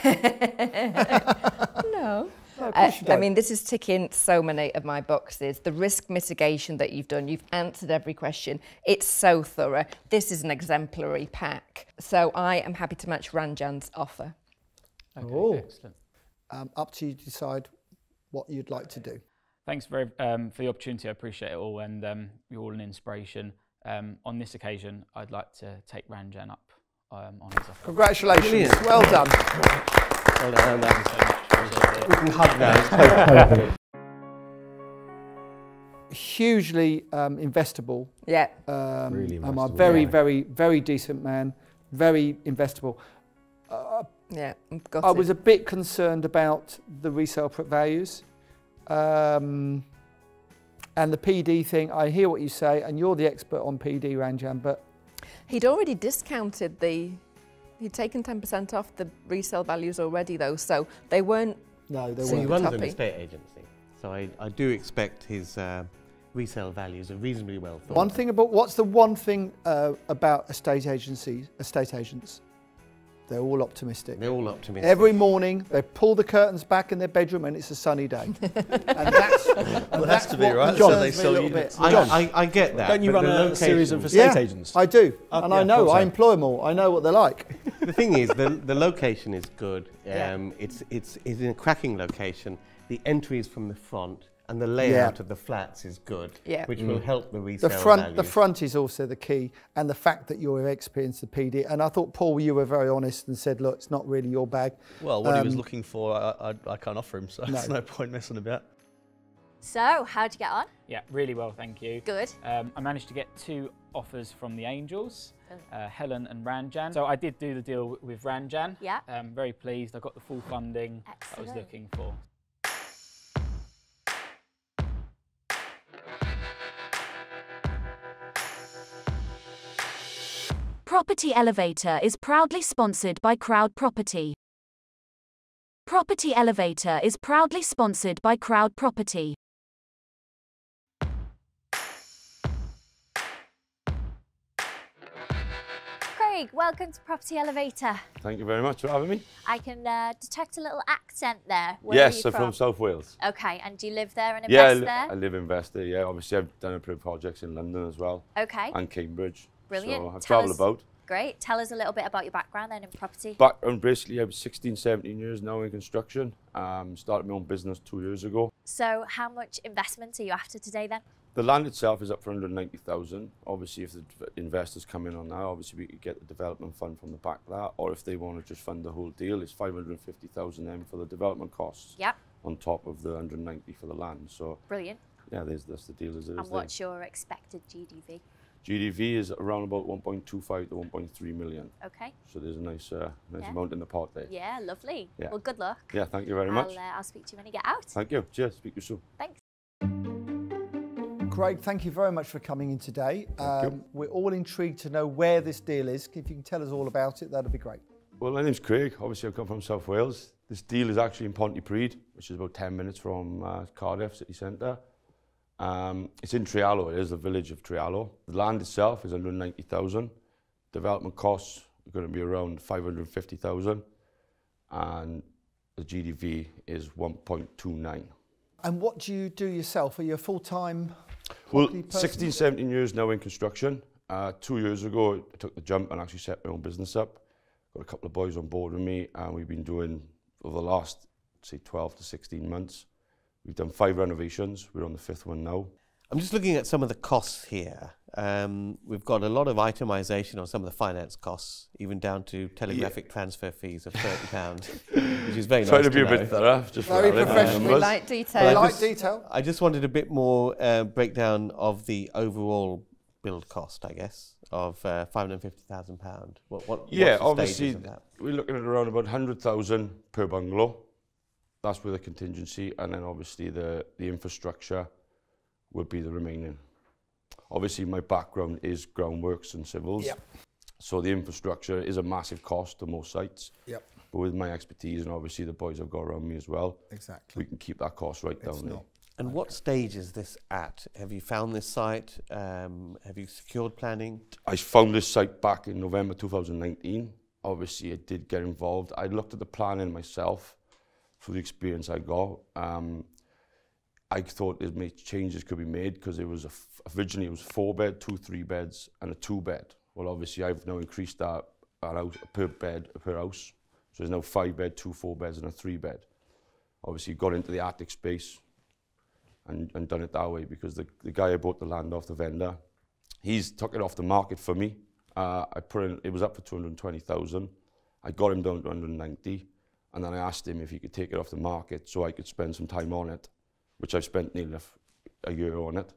No. of Uh, I mean, this is ticking so many of my boxes. The risk mitigation that you've done, you've answered every question. It's so thorough. This is an exemplary pack. So I am happy to match Ranjan's offer. Okay, Oh. excellent. Um, up to you to decide what you'd like to do. Thanks very um, for the opportunity. I appreciate it all, and um, you're all an inspiration. Um, on this occasion, I'd like to take Ranjan up um, on his offer. Congratulations. Brilliant. Well done. Well done, Thank you so much. Appreciate it. We can hug now. Hugely um, investable. Yeah. Um, Really I'm a investable, very, yeah. very, very decent man. Very investable. Yeah. I've got I it. was a bit concerned about the resale pr- values. Um, and the PD thing, I hear what you say, and you're the expert on PD, Ranjan, but He'd already discounted the. He'd taken 10% off the resale values already, though, so they weren't. no, they So So he weren't. you runs an estate agency. So I, I do expect his uh, resale values are reasonably well thought. One thing about what's the one thing uh, about estate agencies, estate agents? They're all optimistic. They're all optimistic. Every morning they pull the curtains back in their bedroom and it's a sunny day. (laughs) and that's, and Well, it has that's to be, right? concerns So they sell a little units. bit. I, John, I, I get that. Don't you run the a series of location- estate yeah, agents? I do, Oh, and yeah, I know. I employ them all. I know what they're like. (laughs) the thing is, the, the location is good. Um, Yeah. it's, it's, it's in a cracking location. The entry is from the front, and the layout Yeah. of the flats is good, Yeah. which will help the resale The front, the front is also the key, and the fact that you're experienced the PD. And I thought Paul, you were very honest and said, look, it's not really your bag. Well, what he was Um, looking for, I, I, I can't offer him, so No. there's no point messing about. So, how'd you get on? Yeah, really well, thank you. Good. Um, I managed to get two offers from the Angels, Oh. uh, Helen and Ranjan. So I did do the deal with Ranjan. Yeah. Um, very pleased. I got the full funding I was looking for. Property Elevator is proudly sponsored by Crowd Property. Property Elevator is proudly sponsored by Crowd Property. Craig, welcome to Property Elevator. Thank you very much for having me. I can uh, detect a little accent there. Where yes, I'm from? from South Wales. Okay, and do you live there and Yeah, I, invest li- there? I live in Vesta. Yeah, obviously I've done a few projects in London as well okay, and Cambridge. Brilliant. So I've Tell travelled us- about. great. Tell us a little bit about your background then in property. Background basically, I'm 16, 17 years now in construction. Um, started my own business two years ago. So, how much investment are you after today then? The land itself is up for 190,000. Obviously, if the investors come in on that, obviously we could get the development fund from the back of that. Or if they want to just fund the whole deal, it's 550,000 then for the development costs Yep, on top of the 190 for the land. So brilliant. yeah, there's that's the deal as it is. And there. what's your expected GDV? GDV is around about 1.25 to 1.3 million. Okay. So there's a nice, uh, nice Yeah. amount in the pot there. Yeah, lovely. Yeah. Well, good luck. Yeah, thank you very much. I'll, much. uh, I'll speak to you when you get out. Thank you. Cheers. Speak to you soon. Thanks. Craig, thank you very much for coming in today. Thank you. Um, we're all intrigued to know where this deal is. If you can tell us all about it, that'd be great. Well, my name's Craig. Obviously, I come from South Wales. This deal is actually in Pontypridd, which is about 10 minutes from uh, Cardiff city centre. Um, it's in Trialo, it is the village of Trialo. The land itself is 190,000. Development costs are going to be around 550,000 and the GDV is 1.29. And what do you do yourself? Are you a full-time Well, 16, 17 years now in construction. Uh, two years ago, I took the jump and actually set my own business up. Got a couple of boys on board with me and we've been doing over the last, say, 12 to 16 months, we've done five renovations. We're on the fifth one now. I'm just looking at some of the costs here. Um, we've got a lot of itemization on some of the finance costs, even down to telegraphic transfer fees of £30, (laughs) which is very Trying nice to be a bit thorough, just Very for Alan, professional. We was- like I detail. like just- detail. I just wanted a bit more uh, breakdown of the overall build cost, I guess, of uh, £550,000. What, what, Yeah, what's the obviously, of that? we're looking at around about 100,000 per bungalow. That's with a contingency, and then obviously the, the infrastructure would be the remaining. Obviously, my background is groundworks and civils. Yep. So the infrastructure is a massive cost to most sites. Yep. But with my expertise and obviously the boys I've got around me as well, Exactly. we can keep that cost right It's down there. not. And what stage is this at? Have you found this site? Um, have you secured planning? I found this site back in November 2019. Obviously, I did get involved. I looked at the planning myself the experience I got. Um, I thought there's made changes could be made because it was originally it was four bed, two three beds, and a two bed. Well, obviously, I've now increased that per bed per house. So there's now five bed, two four beds, and a three bed. Obviously, got into the attic space and, and done it that way because the, the guy who bought the land off the vendor, he's took it off the market for me. Uh, I put in, it was up for 220,000. I got him down to 190. And then I asked him if he could take it off the market so I could spend some time on it, which I've spent nearly a, f- a year on it.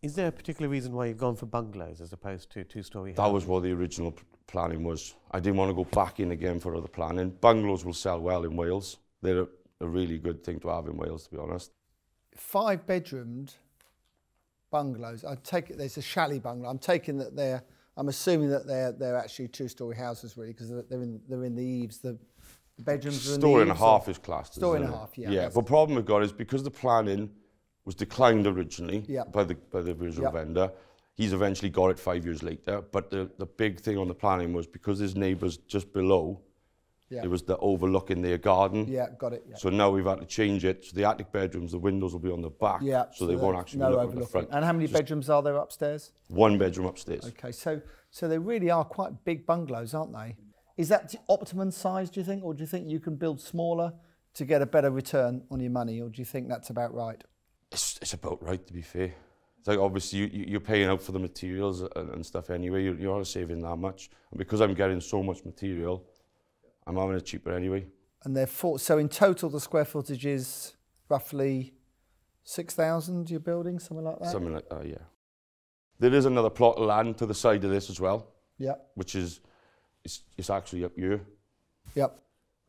Is there a particular reason why you've gone for bungalows as opposed to two-storey That was what the original p- planning was. I didn't want to go back in again for other planning. Bungalows will sell well in Wales. They're a, a really good thing to have in Wales, to be honest. Five bedroomed bungalows. I take it there's a chalet bungalow. I'm taking that they're. I'm assuming that they're they're actually two-story houses really because they're, they're in they're in the eaves. The, The bedrooms were in Story and a half is classed. Story and a half, yeah. Yeah, but problem we've got is because the planning was declined originally yep. by the by the original yep. vendor. He's eventually got it five years later. But the, the big thing on the planning was because his neighbours just below, yeah. there was the overlooking their garden. Yeah, got it. Yeah. So now we've had to change it. So the attic bedrooms, the windows will be on the back. Yeah. So, so they won't actually no look at the front. And how many just bedrooms are there upstairs? One bedroom upstairs. Okay, so so they really are quite big bungalows, aren't they? Is that the optimum size, do you think, or do you think you can build smaller to get a better return on your money, or do you think that's about right? It's, it's about right, to be fair. It's like obviously you, you- you're paying out for the materials and, and stuff anyway. You, you are saving that much. And because I'm getting so much material, I'm having it cheaper anyway. And they're four, so in total, the square footage is roughly six thousand. You're building something like that. Something like that, yeah. There is another plot of land to the side of this as well, Yeah. which is it's, it's actually up here. Yep.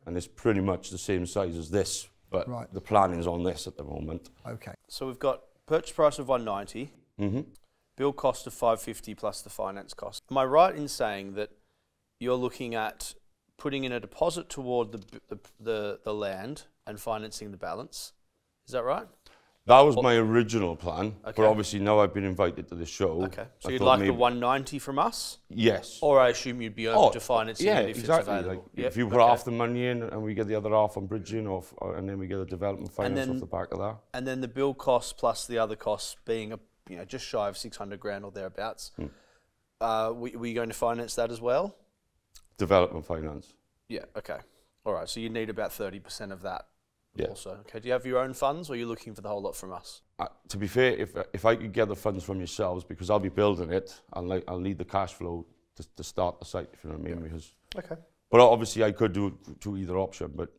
And it's pretty much the same size as this, but Right. the planning's on this at the moment. Okay. So we've got purchase price of 190, hmm bill cost of 550 plus the finance cost. Am I right in saying that you're looking at putting in a deposit toward the, the, the, the land and financing the balance? Is that right? That was my original plan, Okay. but obviously now I've been invited to the show. Okay. So I you'd thought like maybe- the 190 from us? Yes. Or I assume you'd be open Oh, to financing yeah, it if exactly. it's available. Like, Yep, If you put okay. half the money in and we get the other half on bridging, off, uh, and then we get the development finance then- off the back of that. And then the bill cost plus the other costs being a, you know just shy of 600 grand or thereabouts. Hmm. Uh, we, were you going to finance that as well? Development finance. Yeah. Okay. All right. So you need about 30% of that. Yeah. Also. Okay. Do you have your own funds, or are you looking for the whole lot from us? Uh, to be fair, if if I could get the funds from yourselves, because I'll be building it, I'll like I'll need the cash flow to, to start the site. If you know what I mean, because. Okay. But obviously, I could do to either option, but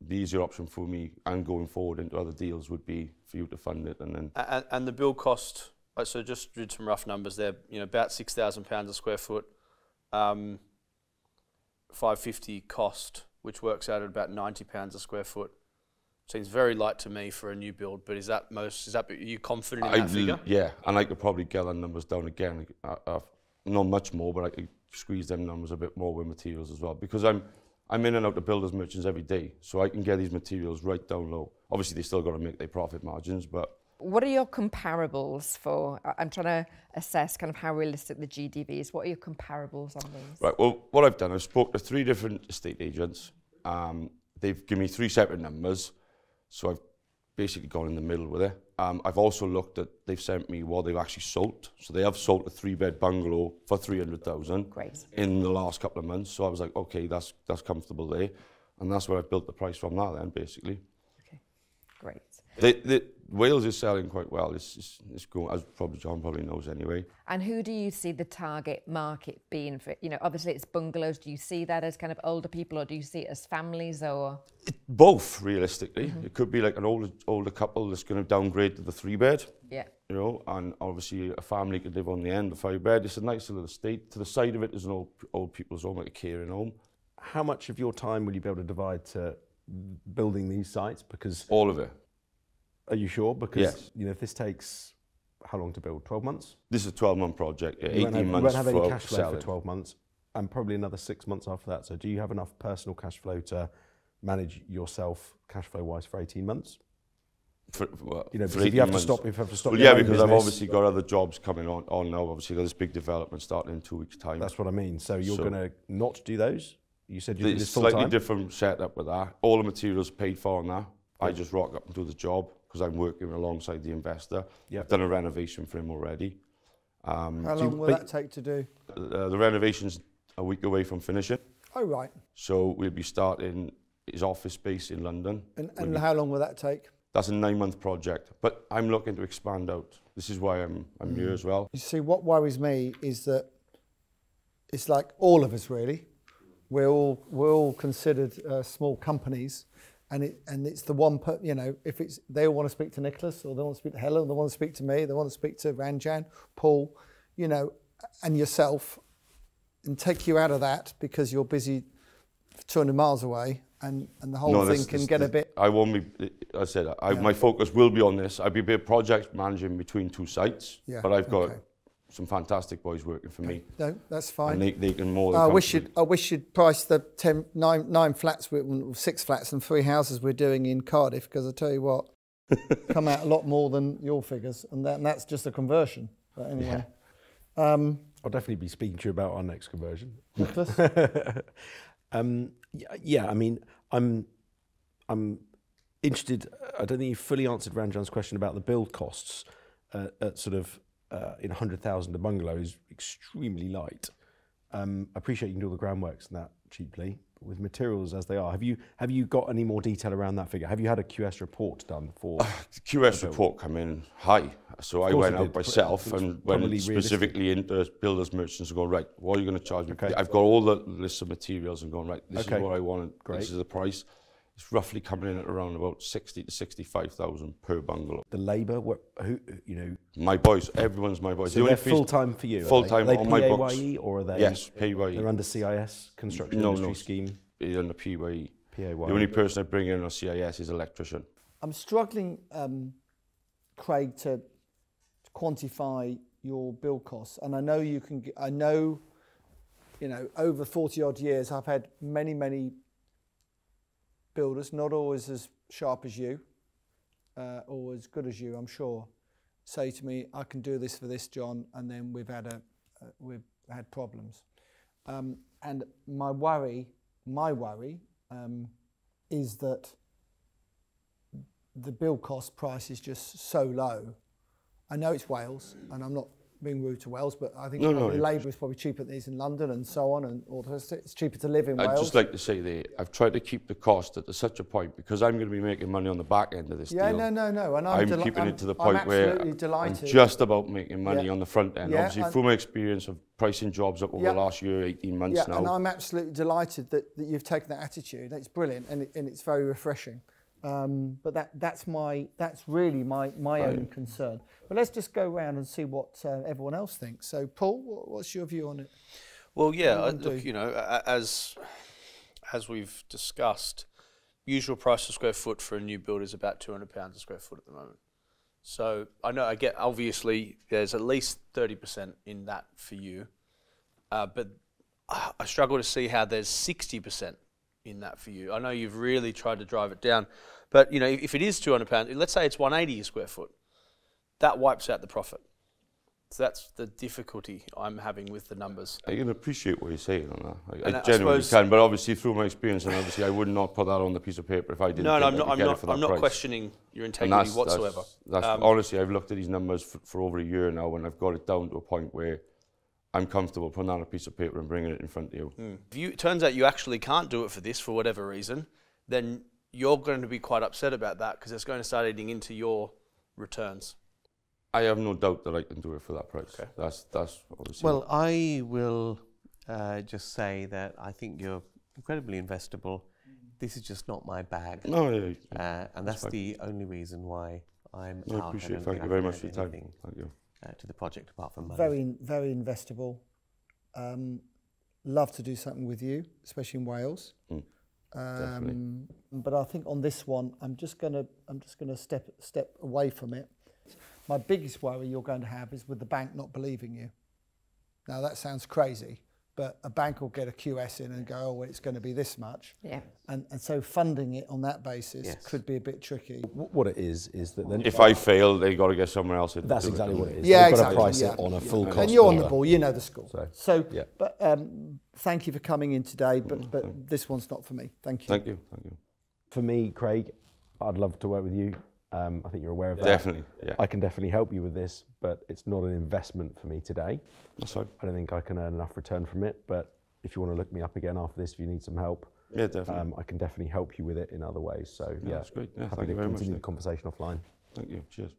the easier option for me and going forward into other deals would be for you to fund it and then And, and the bill cost. uh, So just did some rough numbers there. You know, about six thousand pounds a square foot. Um, Five fifty cost, which works out at about ninety pounds a square foot. Seems very light to me for a new build, but is that most? Is that are you confident in I that figure? Yeah, and I could probably get the numbers down again. Uh, uh, not much more, but I could squeeze them numbers a bit more with materials as well because I'm I'm in and out of builders merchants every day, so I can get these materials right down low. Obviously, they still got to make their profit margins, but What are your comparables for? I- I'm trying to assess kind of how realistic the GDV is. What are your comparables on these? right. Well, what I've done, I've spoke to three different estate agents. Um, they've given me three separate numbers, So I've basically gone in the middle with it. Um, I've also looked at, they've sent me what they've actually sold. So they have sold a three-bed bungalow for 300,000 in the last couple of months. So I was like, okay, that's, that's comfortable there. And that's where I've built the price from that then, basically. Okay, great. They, they, Wales is selling quite well. It's, it's, it's going, as probably John probably knows anyway. And who do you see the target market being for? You know, obviously it's bungalows. Do you see that as kind of older people, or do you see it as families, or it, both? Realistically, mm-hmm. it could be like an older older couple that's going to downgrade to the three bed. Yeah. You know, and obviously a family could live on the end of five bed. It's a nice little estate. To the side of it is an old old people's home, like a caring home. How much of your time will you be able to divide to building these sites? Because all of it. Are you sure? Because yes. you know, if this takes how long to build? 12 months? This is a 12 month project, yeah, 18 months. You won't have any cash flow for 12 months and probably another six months after that. So, do you have enough personal cash flow to manage yourself cash flow wise for 18 months? For, well, you know, for if you have months. to stop, if you have to stop. Well, yeah, because business, I've obviously got other jobs coming on, on now. Obviously, got this big development starting in two weeks' time. That's what I mean. So you're so, going to not do those? You said you're this full slightly time? different setup with that. All the materials paid for on that. Yeah. I just rock up and do the job. Because I'm working alongside the investor. Yep. I've done a renovation for him already. Um, How Do you- long will that take to do? uh, the renovation's a week away from finishing, Oh, right. so we'll be starting his office space in London. And, We'll and how long will that take? That's a nine-month project, but I'm looking to expand out. This is why I'm I'm here as well. You see, what worries me is that it's like all of us really. We're all we're all considered uh, small companies, and it and it's the one per, you know if it's they all want to speak to Nicholas or they want to speak to Helen, they want to speak to me, they want to speak to Ranjan, Paul, you know, and yourself, and take you out of that because you're busy 200 miles away, and and the whole No, thing this- can this- get a bit. I won't be. I said I, Yeah. my focus will be on this. I'll be a project managing between two sites, Yeah, but I've got okay. Some fantastic boys working for me, No, that's and fine. they, they can more than. I wish you'd, I wish you'd price the ten, nine, nine flats, with, six flats and three houses we're doing in Cardiff, because I tell you what, (laughs) come out a lot more than your figures, and, that, and that's just a conversion. But anyway, um, I'll definitely be speaking to you about our next conversion. Nicholas, (laughs) Um, yeah, I mean, I'm, I'm interested. I don't think you fully answered Ranjan's question about the build costs. Uh, at sort of uh, in 100,000 a bungalow is extremely light. Um, I appreciate you can do all the groundworks and that cheaply but with materials as they are. Have you have you got any more detail around that figure? Have you had a QS report done for? Uh, (sighs) the QS report come in high, so I went out myself and went specifically into uh, builders merchants and go right. What are you going to charge me? Okay. I've got all the list of materials and going right. This okay. is what I want. Great. This is the price. It's roughly coming in at around about 60 to 65,000 per bungalow. The labour, who, you know? My boys, everyone's my boys. So the they're full-time for you? Full-time on my books. PAYE or are they? Yes, PAYE. They're under CIS, Construction no, Industry no, Scheme? No, under PAYE. PAYE. The only person I bring in on CIS is electrician. I'm struggling, um, Craig, to, to quantify your bill costs. And I know you can, I know, you know, over 40 odd years, I've had many, many builders, not always as sharp as you uh, or as good as you, I'm sure, say to me, I can do this for this, John, and then we've had, a, uh, we've had problems. Um, and my worry, my worry, um, is that the build cost price is just so low. I know it's Wales, and I'm not being rude to Wales, but I think no, no, labour is probably cheaper than it is in London and so on, and all the rest. It's cheaper to live in I'd Wales. I'd just like to say that I've tried to keep the cost at such a point because I'm going to be making money on the back end of this yeah, deal. Yeah, no, no, no. And I'm, I'm keeping I'm, it to the point I'm where delighted. I'm just about making money yeah. on the front end. Yeah, Obviously, from my experience of pricing jobs up over yeah, the last year, 18 months yeah, now. and I'm absolutely delighted that, that you've taken that attitude. It's brilliant and, it, and it's very refreshing. Um, but that, that's, my, that's really my, my right. own concern. But let's just go around and see what uh, everyone else thinks. So, Paul, what's your view on it? Well, yeah, look, you know, as, as we've discussed, usual price per square foot for a new build is about £200 a square foot at the moment. So I know I get obviously there's at least 30% in that for you, uh, but I struggle to see how there's 60% in that for you. I know you've really tried to drive it down, but you know if it is 200 pounds, let's say it's 180 a square foot, that wipes out the profit. So that's the difficulty I'm having with the numbers. I can appreciate what you're saying on that. I, I genuinely I can, but obviously through my experience, and obviously I would not put that on the piece of paper if I didn't. No, no I'm not. I'm not, I'm not questioning your integrity that's, whatsoever. That's, that's um, honestly, I've looked at these numbers for, for over a year now, and I've got it down to a point where I'm comfortable putting on a piece of paper and bringing it in front of you. Mm. If you, it turns out you actually can't do it for this for whatever reason, then you're going to be quite upset about that because it's going to start eating into your returns. I have no doubt that I can do it for that price. Okay. That's that's obviously. Well, I will uh, just say that I think you're incredibly investable. This is just not my bag. No, yeah, yeah. Uh, and that's, that's the only reason why I'm no, out. I appreciate it. Thank you very much for your time. Thank you uh, to the project apart from money? Very, very investable. Um, love to do something with you, especially in Wales. Mm, um, but I think on this one, I'm just gonna, I'm just gonna step step away from it. My biggest worry you're going to have is with the bank not believing you. Now that sounds crazy, but a bank will get a QS in and go, oh, well, it's going to be this much. Yeah. And, and so funding it on that basis yes. could be a bit tricky. What it is, is that then... If I fail, they've got to get somewhere else in. That's exactly what it is. Yeah, They've exactly. got to price yeah. it on a full yeah. cost. And you're on the ball, you know the score. So, so yeah. but um, thank you for coming in today, but, but this one's not for me. Thank you. Thank you. Thank you. For me, Craig, I'd love to work with you. Um, I think you're aware of that. Definitely, yeah. I can definitely help you with this, but it's not an investment for me today. That's fine. I don't think I can earn enough return from it, but if you want to look me up again after this, if you need some help, yeah, definitely. Um, I can definitely help you with it in other ways. So yeah, yeah that's great. Yeah, happy thank to you very continue much, the conversation offline. Thank you. Cheers.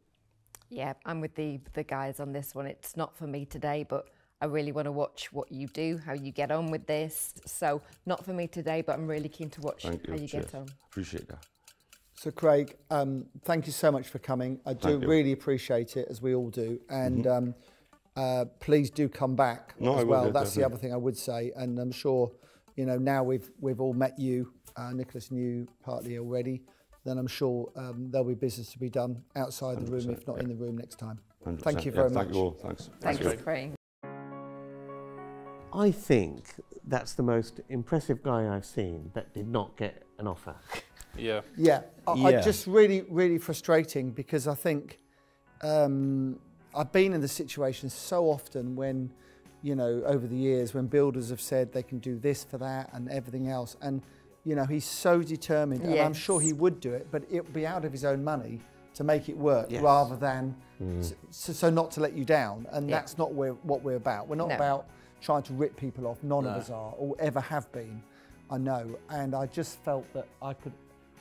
Yeah, I'm with the the guys on this one. It's not for me today, but I really want to watch what you do, how you get on with this. So not for me today, but I'm really keen to watch thank how you, you Cheers. get on. Appreciate that. So, Craig, um, thank you so much for coming. I do really appreciate it, as we all do. And mm-hmm. um, uh, please do come back no, as I well. Will, That's definitely. the other thing I would say. And I'm sure, you know, now we've we've all met you. Uh, Nicholas knew partly already. Then I'm sure um, there'll be business to be done outside the room, if not yeah. in the room next time. 100%. Thank you very yeah, much. Thank you all. Thanks. Thanks, Thanks Craig. I think that's the most impressive guy I've seen that did not get an offer. (laughs) Yeah. Yeah. I, Yeah. I just really, really frustrating because I think um, I've been in the situation so often when you know, over the years when builders have said they can do this for that and everything else. And, you know, he's so determined, yes. and I'm sure he would do it, but it would be out of his own money to make it work yes. rather than mm. so, so, not to let you down. And yeah. that's not where, what we're about. We're not no. about trying to rip people off. None no. of us are or ever have been. I know, and I just felt that I could,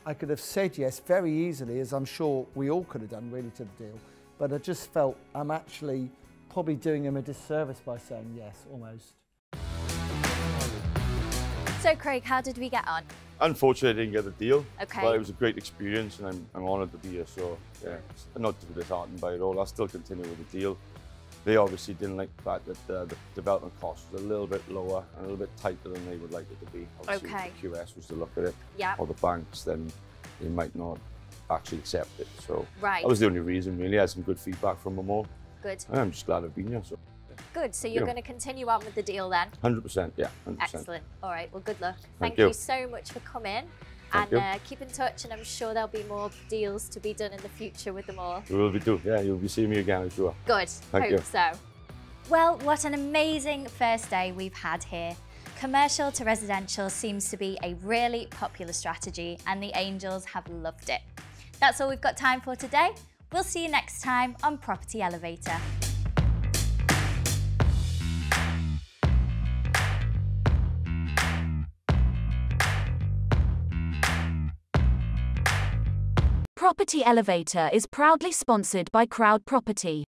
I could have said yes very easily, as I'm sure we all could have done really to the deal. But I just felt I'm actually probably doing him a disservice by saying yes, almost. So, Craig, how did we get on? Unfortunately, I didn't get the deal. Okay. But it was a great experience, and I'm, I'm honoured to be here. So, yeah, not to be disheartened by it all. I'll still continue with the deal. They obviously didn't like the fact that uh, the development cost was a little bit lower and a little bit tighter than they would like it to be. Obviously, okay. if QS was to look at it, yeah. or the banks, then they might not actually accept it. So right. that was the only reason, really. I had some good feedback from them all. Good. I'm just glad I've been here. So. Good. So you're yeah. going to continue on with the deal then? 100%, yeah. 100%. Excellent. All right. Well, good luck. Thank, Thank you. you. so much for coming. Thank and uh, keep in touch, and I'm sure there'll be more deals to be done in the future with them all. We will be too. Yeah, you'll be seeing me again, I'm sure. Good. Thank Hope you. so. Well, what an amazing first day we've had here. Commercial to residential seems to be a really popular strategy, and the Angels have loved it. That's all we've got time for today. We'll see you next time on Property Elevator. Property Elevator is proudly sponsored by Crowd Property.